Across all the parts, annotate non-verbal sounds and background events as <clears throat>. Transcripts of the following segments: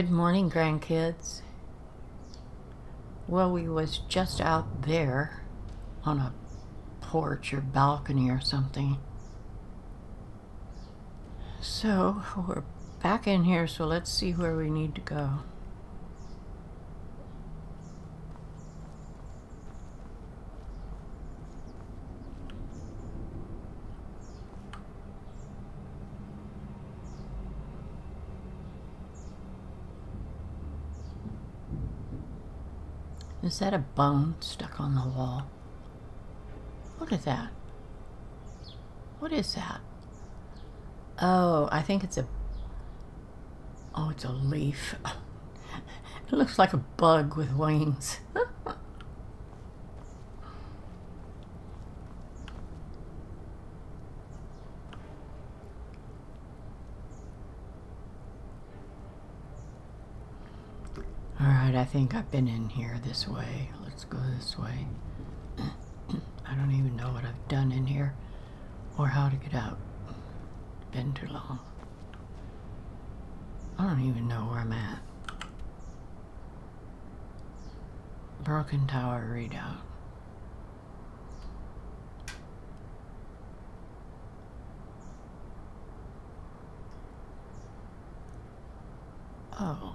Good morning, grandkids. Well, we was just out there on a porch or balcony or something. So, we're back in here, so let's see where we need to go. Is that a bone stuck on the wall? Look at that. What is that? Oh, I think it's a... Oh, it's a leaf. <laughs> It looks like a bug with wings. <laughs> Alright, I think I've been in here this way. Let's go this way. <clears throat> I don't even know what I've done in here or how to get out. Been too long. I don't even know where I'm at. Broken Tower Redoubt. Oh.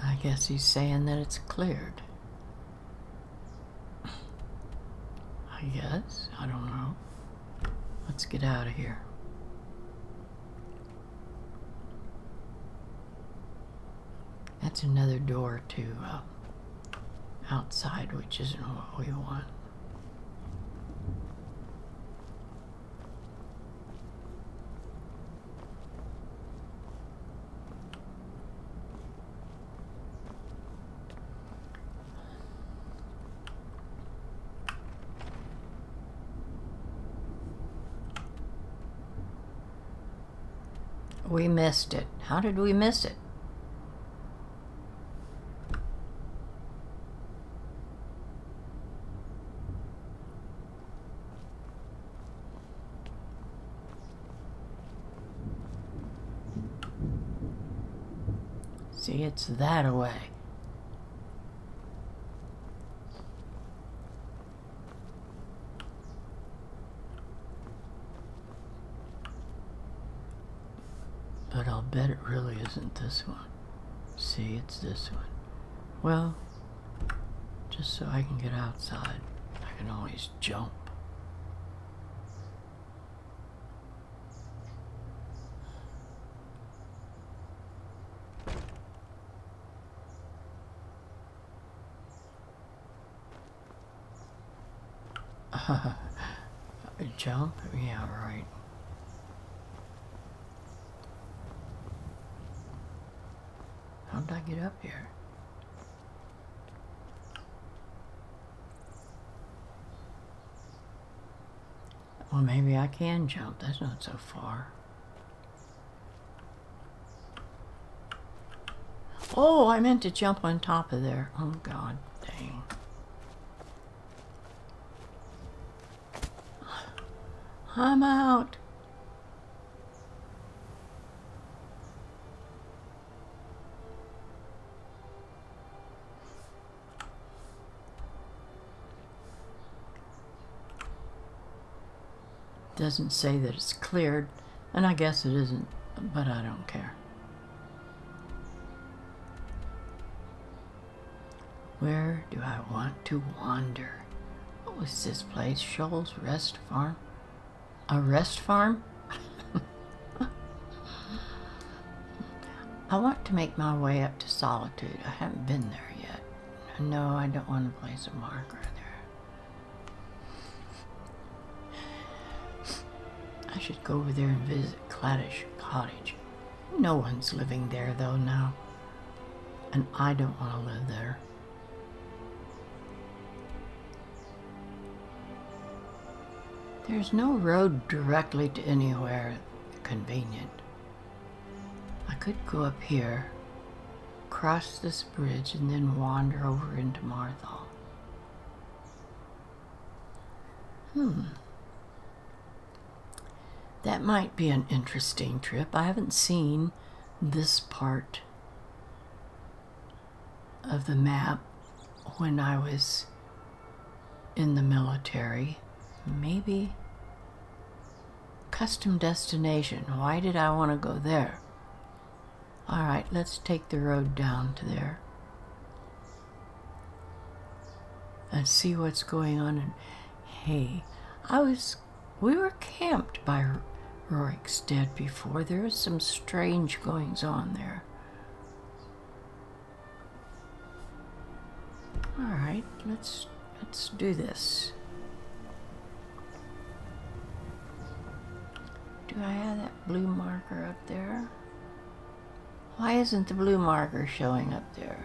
I guess he's saying that it's cleared. I guess. I don't know. Let's get out of here. That's another door to uh, outside, which isn't what we want. We missed it. How did we miss it? See, it's that away. But I'll bet isn't this one. See, it's this one. Well, just so I can get outside, I can always jump. <laughs> jump? Yeah, right. How did I get up here? Well, maybe I can jump. That's not so far. Oh, I meant to jump on top of there. Oh, God dang. I'm out. Doesn't say that it's cleared, and I guess it isn't, but I don't care. Where do I want to wander? What was this place? Shoals Rest Farm? A rest farm? <laughs> I want to make my way up to Solitude. I haven't been there yet. No, I don't want to place a marker should go over there and visit Claddish Cottage. No one's living there though now. And I don't want to live there. There's no road directly to anywhere convenient. I could go up here, cross this bridge, and then wander over into Morthal. Hmm. That might be an interesting trip. I haven't seen this part of the map when I was in the military. Maybe custom destination. Why did I want to go there? All right, let's take the road down to there. And see what's going on. And hey, I was, we were camped by Rorikstead before. There was some strange goings on there. All right, let's let's do this. Do I have that blue marker up there? Why isn't the blue marker showing up there?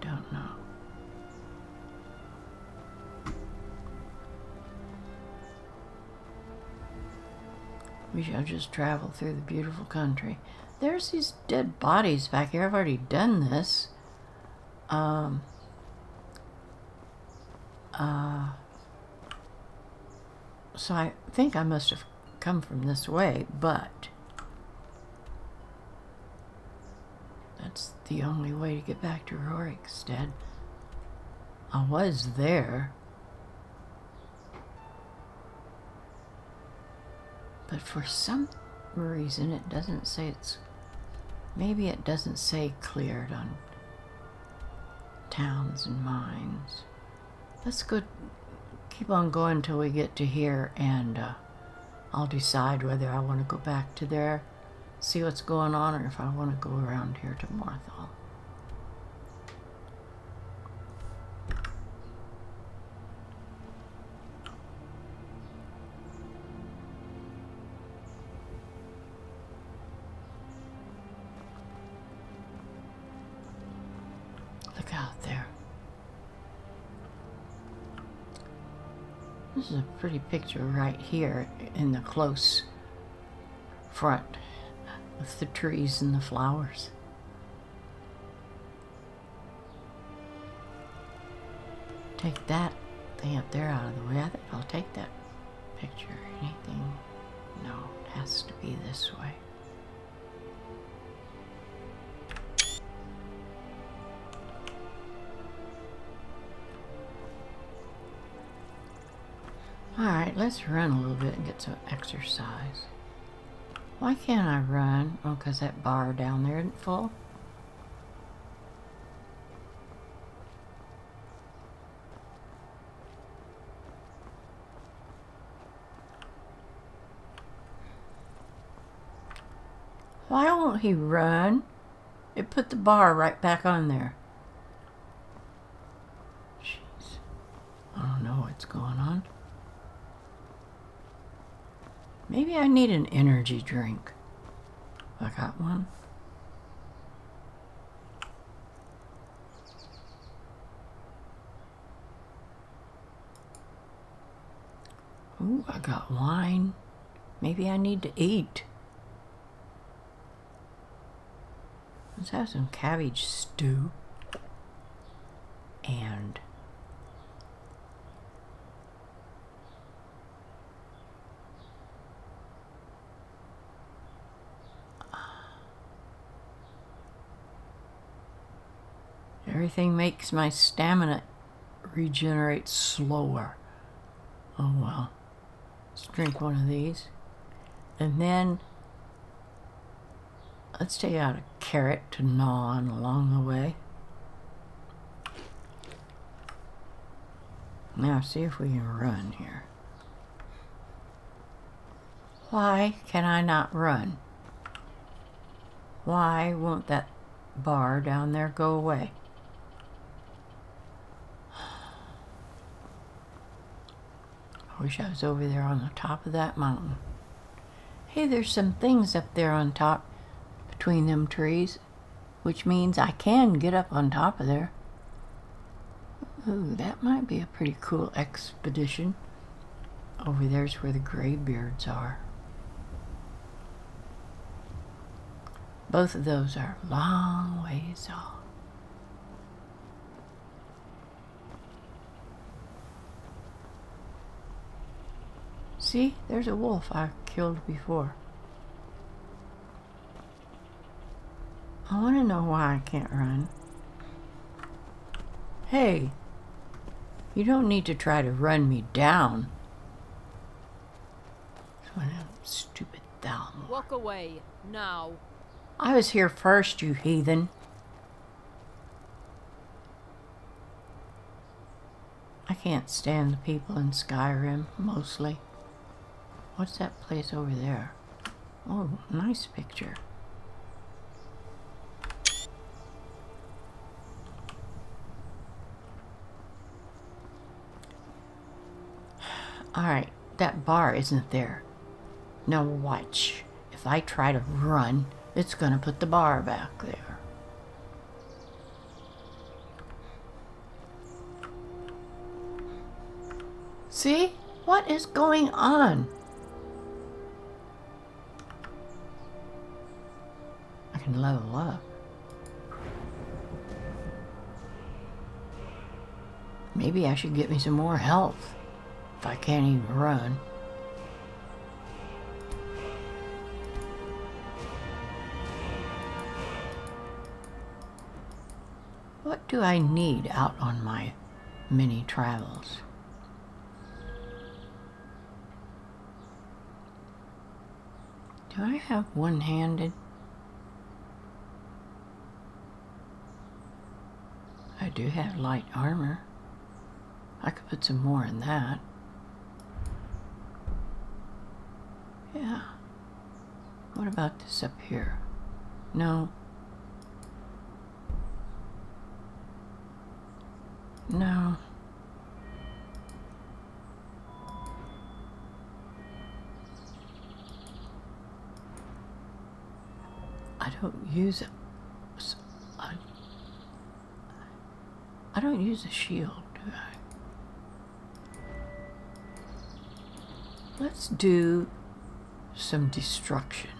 Don't know. We shall just travel through the beautiful country. There's these dead bodies back here. I've already done this. Um, uh, so I think I must have come from this way, but that's the only way to get back to Rorikstead. I was there. But for some reason it doesn't say it's... Maybe it doesn't say cleared on towns and mines. Let's go keep on going until we get to here and uh, I'll decide whether I want to go back to there, see what's going on, or if I want to go around here to Morthal. Out there. This is a pretty picture right here in the close front with the trees and the flowers. Take that thing up there out of the way. I think I'll take that picture. Anything? No, it has to be this way. Alright, let's run a little bit and get some exercise. Why can't I run? Oh, because that bar down there isn't full? Why won't he run? It put the bar right back on there. Jeez. I don't know what's going on. Maybe I need an energy drink. I got one. Ooh, I got wine. Maybe I need to eat. Let's have some cabbage stew. And Everything makes my stamina regenerate slower. Oh well. Let's drink one of these. And then let's take out a carrot to gnaw on along the way. Now see if we can run here. Why can I not run? Why won't that bar down there go away? Wish I was over there on the top of that mountain. Hey, there's some things up there on top between them trees, which means I can get up on top of there. Ooh, that might be a pretty cool expedition. Over there's where the graybeards are. Both of those are long ways off. See, there's a wolf I killed before. I want to know why I can't run. Hey, you don't need to try to run me down. Stupid Thalmor. Walk away, now. I was here first, you heathen. I can't stand the people in Skyrim, mostly. What's that place over there? Oh, nice picture. <sighs> Alright, that bar isn't there. Now watch. If I try to run, it's going to put the bar back there. See? What is going on? Can level up. Maybe I should get me some more health if I can't even run. What do I need out on my mini travels? Do I have one-handed? Do have light armor. I could put some more in that. Yeah. What about this up here? No. No. I don't use it. I, I don't use a shield, do I? Let's do some destruction.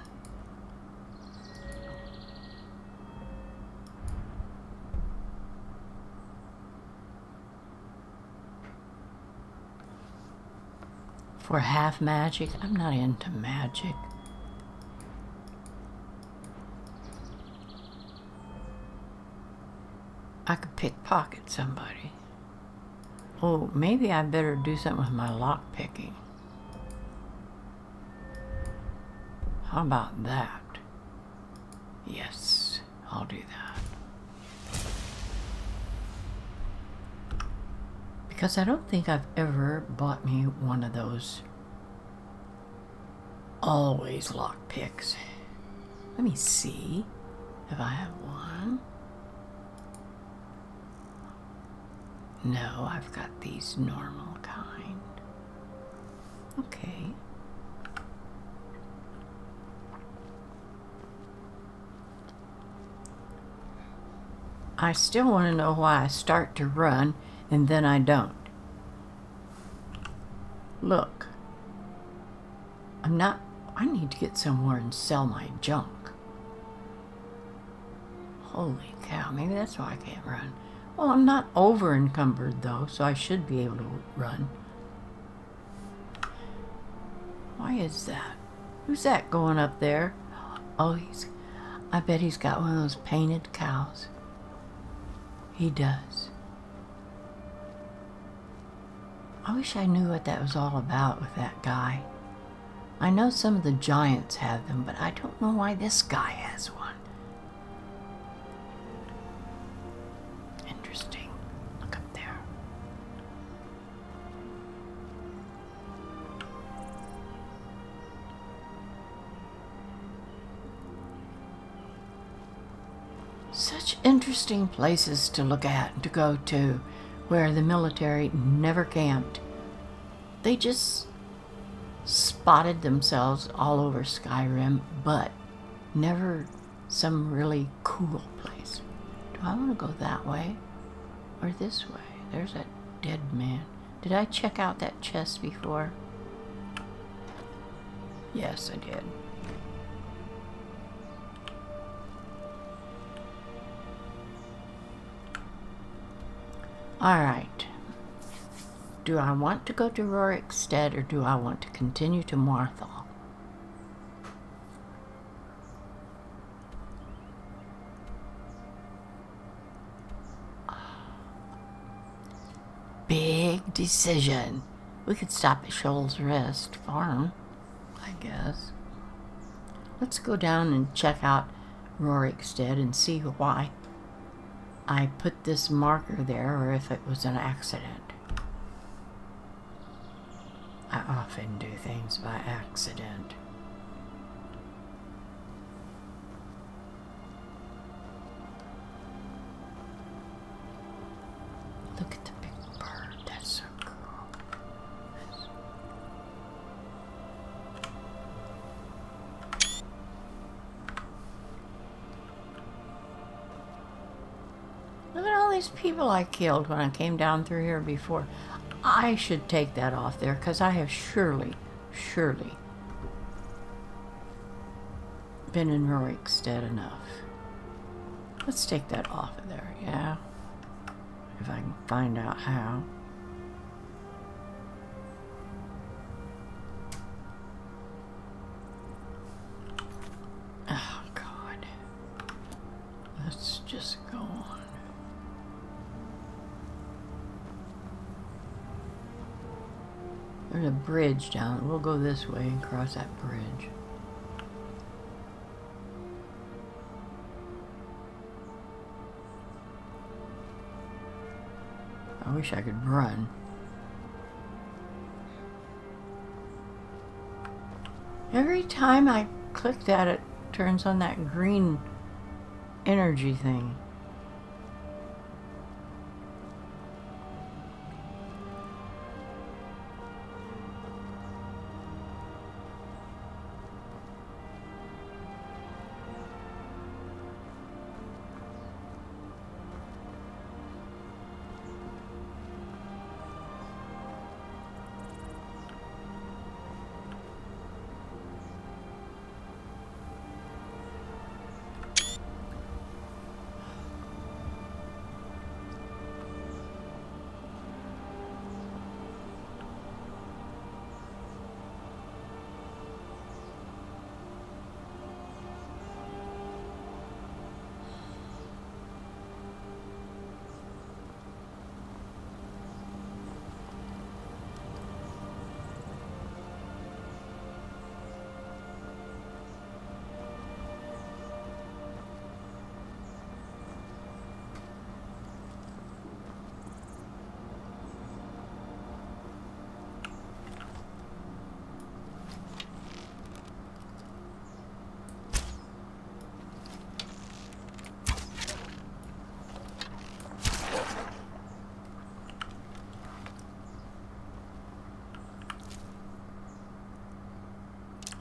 For half magic, I'm not into magic. I could pickpocket somebody. Oh, maybe I better do something with my lock picking. How about that? Yes, I'll do that. Because I don't think I've ever bought me one of those always lock picks. Let me see if I have one. No, I've got these normal kind. Okay. I still want to know why I start to run and then I don't. Look. I'm not... I need to get somewhere and sell my junk. Holy cow, maybe that's why I can't run. Well, I'm not over encumbered though, so I should be able to run. Why is that? Who's that going up there? Oh, he's... I bet he's got one of those painted cows. He does. I wish I knew what that was all about with that guy. I know some of the giants have them, but I don't know why this guy has one. Interesting places to look at and to go to where the military never camped. They just spotted themselves all over Skyrim, but never some really cool place. Do I want to go that way or this way? There's that dead man. Did I check out that chest before? Yes, I did. All right. do I want to go to Rorikstead or do I want to continue to Morthal? Big decision. We could stop at Shoals Rest Farm, I guess. Let's go down and check out Rorikstead and see why I put this marker there or if it was an accident. I often do things by accident. People I killed when I came down through here before. I should take that off there because I have surely, surely been in Rorikstead enough. Let's take that off of there, yeah? If I can find out how. Bridge down. We'll go this way and cross that bridge. I wish I could run. Every time I click that, it turns on that green energy thing.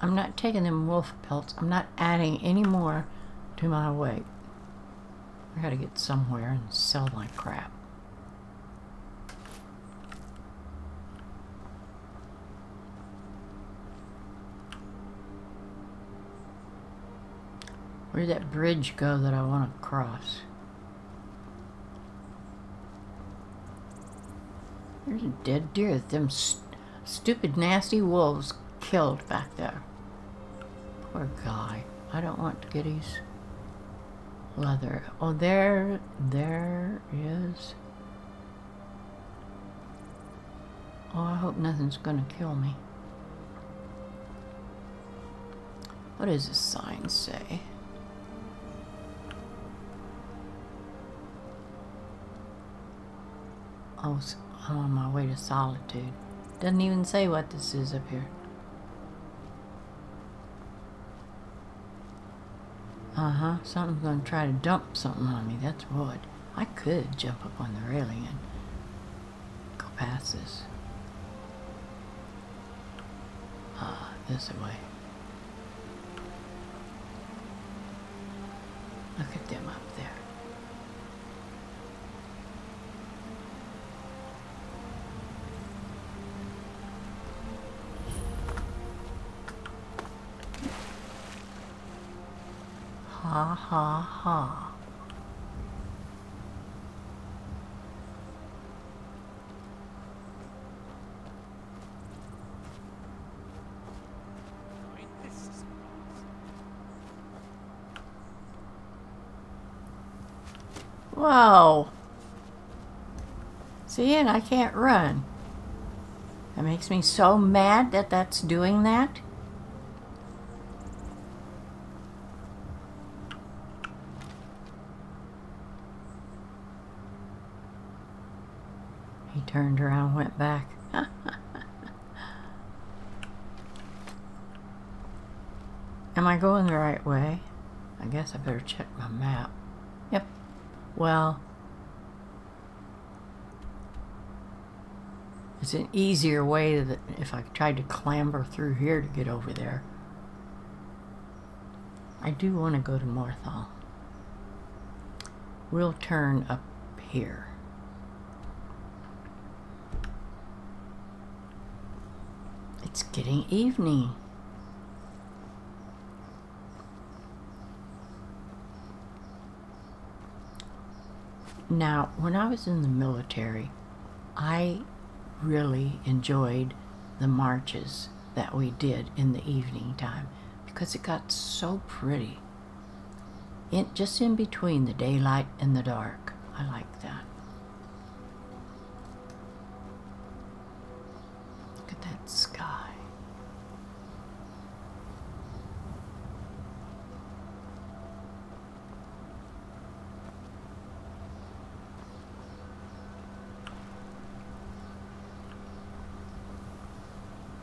I'm not taking them wolf pelts. I'm not adding any more to my weight. I gotta get somewhere and sell my crap. Where did that bridge go that I want to cross? There's a dead deer. That them st stupid, nasty wolves killed back there. Poor guy. I don't want to get his leather. Oh, there, there is. Oh, I hope nothing's gonna kill me. What does this sign say? Oh, I'm on my way to solitude. Doesn't even say what this is up here. Uh-huh, something's gonna try to dump something on me, that's wood. I could jump up on the railing and go past this. Ah, this way. Look at them up there. ha ha. Whoa. See, and I can't run. That makes me so mad that that's doing that. Turned around went back. Am I going the right way? I guess I better check my map. Yep. Well, it's an easier way that if I tried to clamber through here to get over there. I do want to go to Morthal. We'll turn up here. It's getting evening. Now, when I was in the military, I really enjoyed the marches that we did in the evening time because it got so pretty. In, just in between the daylight and the dark. I like that. Look at that sky.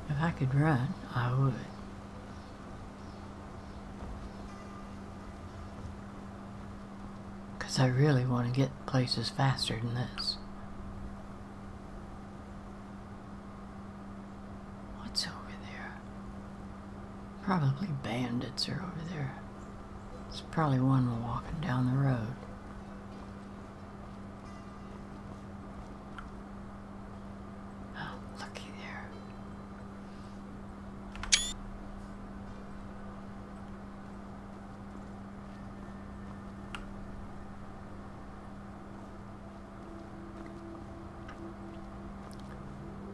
If I could run, I would. Because I really want to get places faster than this. What's over there? Probably bandits are over there. It's probably one walking down the road. Oh, looky there.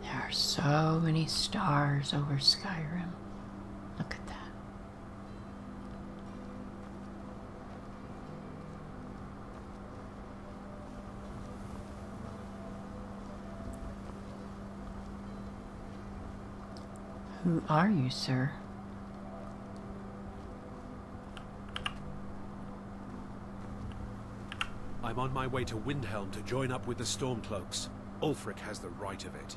There are so many stars over Skyrim. Look at that. Who are you, sir? I'm on my way to Windhelm to join up with the Stormcloaks. Ulfric has the right of it.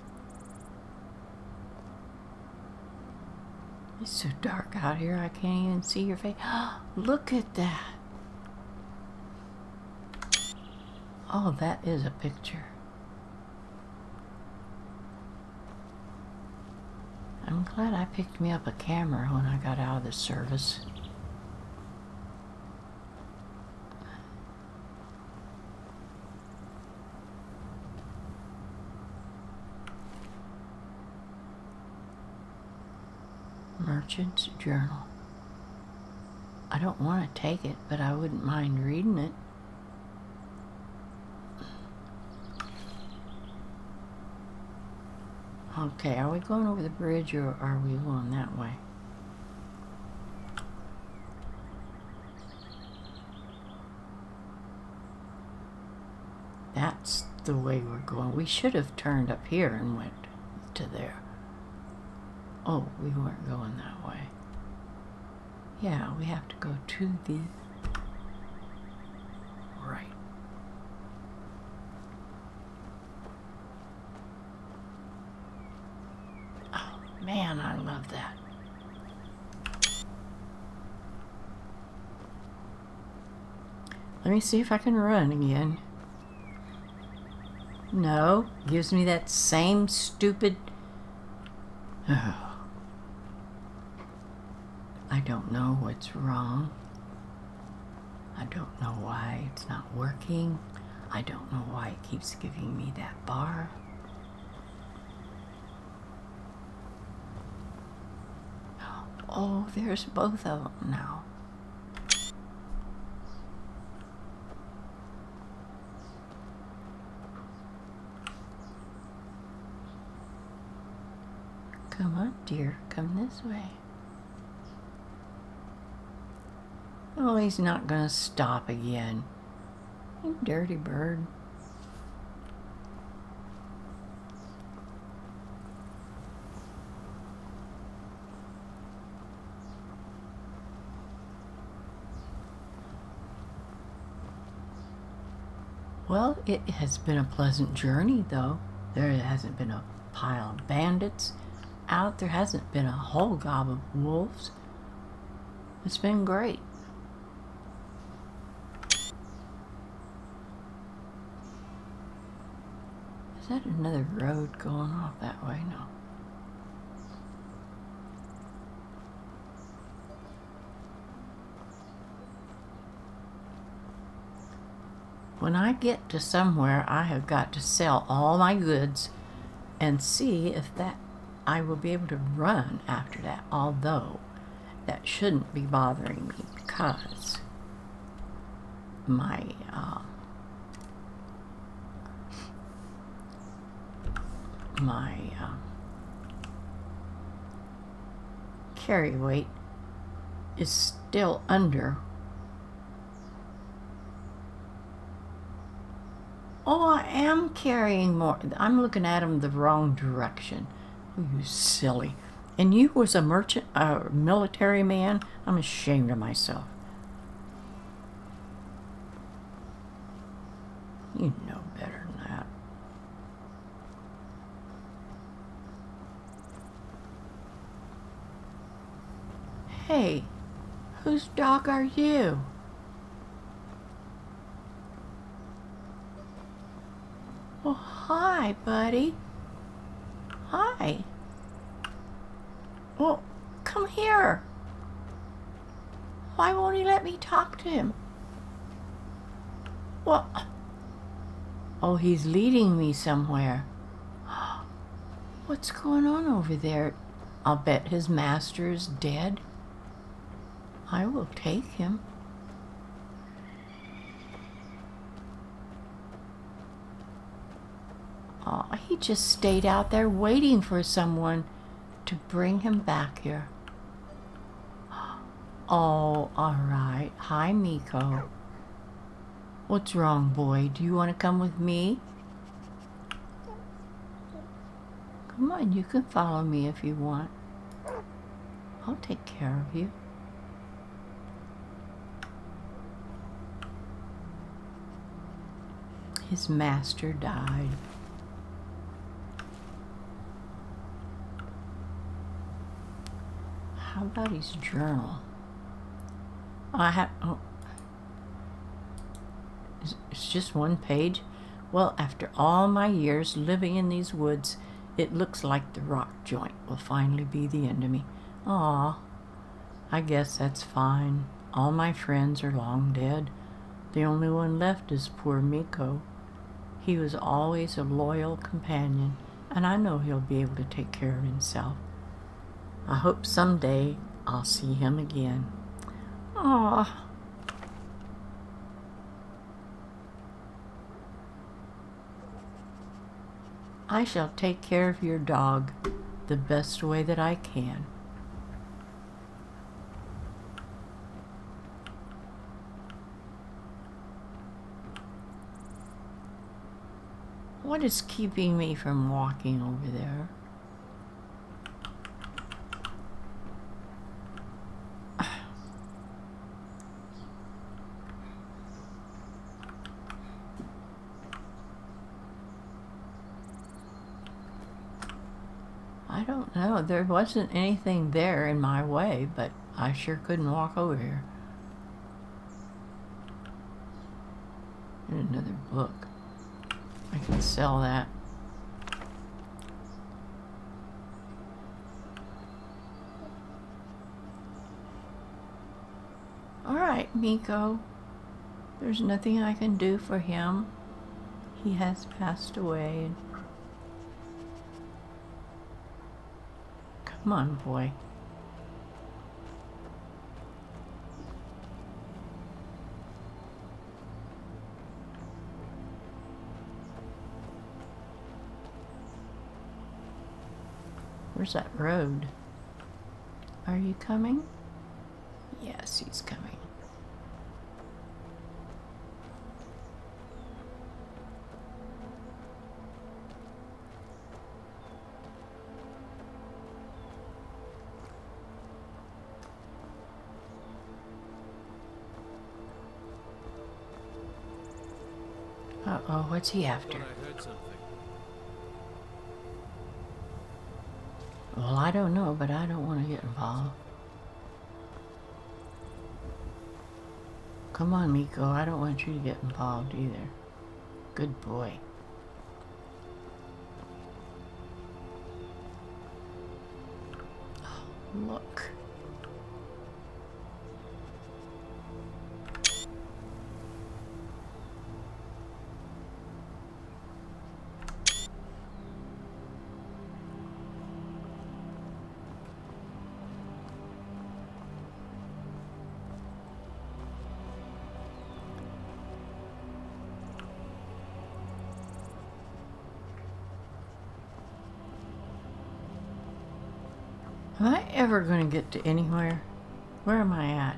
It's so dark out here I can't even see your face. <gasps> Look at that. Oh, that is a picture. I'm glad I picked me up a camera when I got out of the service. Merchant's Journal. I don't want to take it, but I wouldn't mind reading it. Okay, are we going over the bridge or are we going that way? That's the way we're going. We should have turned up here and went to there. Oh, we weren't going that way. Yeah, we have to go to the right. Oh, man, I love that. Let me see if I can run again. No, gives me that same stupid. <sighs> Oh, I don't know what's wrong. I don't know why it's not working. I don't know why it keeps giving me that bar. Oh, there's both of them now. Come on, dear. Come this way. Oh, he's not going to stop again. You dirty bird. Well, it has been a pleasant journey, though. There hasn't been a pile of bandits out. There hasn't been a whole gob of wolves. It's been great. Is that another road going off that way? No. When I get to somewhere, I have got to sell all my goods and see if that I will be able to run after that. Although that shouldn't be bothering me because my uh, my uh, carry weight is still under Oh, I am carrying more. I'm looking at them the wrong direction. You silly. And you was a merchant, a military man? I'm ashamed of myself. You know better than that. Hey, whose dog are you? Oh, hi, buddy. Hi. Well, come here. Why won't he let me talk to him? Well, oh, he's leading me somewhere. <gasps> What's going on over there? I'll bet his master is dead. I will take him. Oh, he just stayed out there waiting for someone to bring him back here. Oh, <gasps> all right. Hi, Meeko. What's wrong, boy? Do you want to come with me? Come on, you can follow me if you want. I'll take care of you. His master died. How about his journal? I have. Oh, it's just one page. Well, after all my years living in these woods, it looks like the rock joint will finally be the end of me. Ah, I guess that's fine. All my friends are long dead. The only one left is poor Meeko. He was always a loyal companion, and I know he'll be able to take care of himself. I hope someday I'll see him again. Ah. I shall take care of your dog the best way that I can. What is keeping me from walking over there? <sighs> I don't know. There wasn't anything there in my way, but I sure couldn't walk over here. Here's another book. I can sell that. Alright, Meeko. There's nothing I can do for him. He has passed away. Come on, boy. Where's that road? Are you coming? Yes, he's coming. Uh-oh, what's he after? Well, I don't know, but I don't want to get involved. Come on, Meeko. I don't want you to get involved either. Good boy. Am I ever going to get to anywhere? Where am I at?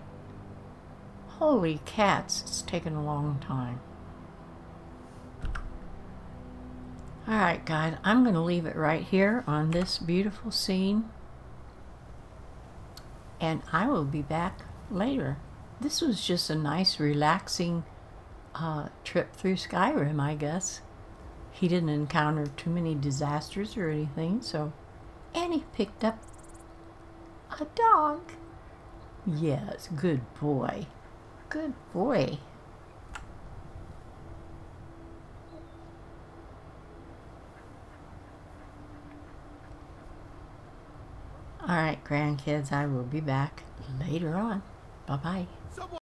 Holy cats, it's taken a long time. Alright guys, I'm going to leave it right here on this beautiful scene. And I will be back later. This was just a nice relaxing uh, trip through Skyrim, I guess. He didn't encounter too many disasters or anything, so... And he picked up a dog. Yes, good boy. Good boy. All right, grandkids, I will be back later on. Bye bye. Someone